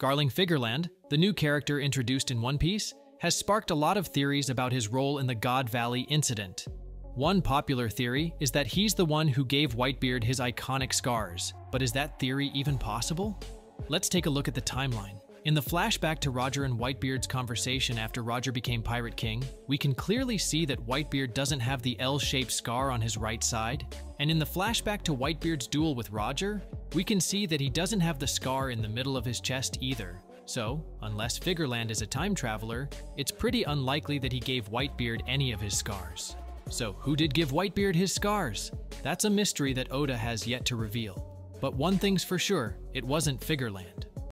Garling Figarland, the new character introduced in One Piece, has sparked a lot of theories about his role in the God Valley incident. One popular theory is that he's the one who gave Whitebeard his iconic scars, but is that theory even possible? Let's take a look at the timeline. In the flashback to Roger and Whitebeard's conversation after Roger became Pirate King, we can clearly see that Whitebeard doesn't have the L-shaped scar on his right side, and in the flashback to Whitebeard's duel with Roger, we can see that he doesn't have the scar in the middle of his chest either. So, unless Figarland is a time traveler, it's pretty unlikely that he gave Whitebeard any of his scars. So, who did give Whitebeard his scars? That's a mystery that Oda has yet to reveal. But one thing's for sure, it wasn't Figarland.